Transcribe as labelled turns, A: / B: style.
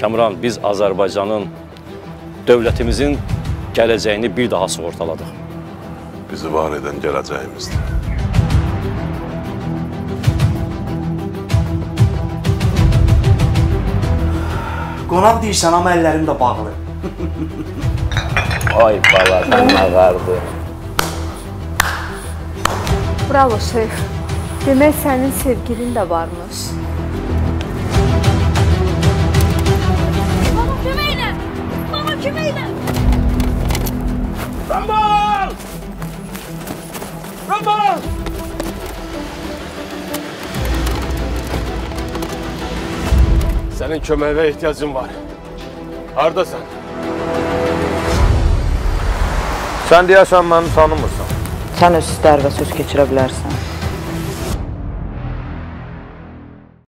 A: Kamran, biz Azərbaycanın dövlətimizin gələcəyini bir daha sığortaladıq.
B: Bizi var edən gələcəyimizdir.
C: Qonaq deyirsən, amma əllərim də bağlı.
D: Ay baladan ağardı.
E: Bravo şef. Demək sənin sevgilin də varmış.
F: Sənin köməyinə ehtiyacım var. Hardasan?
D: Sən deyəsən məni tanımırsan.
G: Sən öz istər və söz keçirə bilərsən.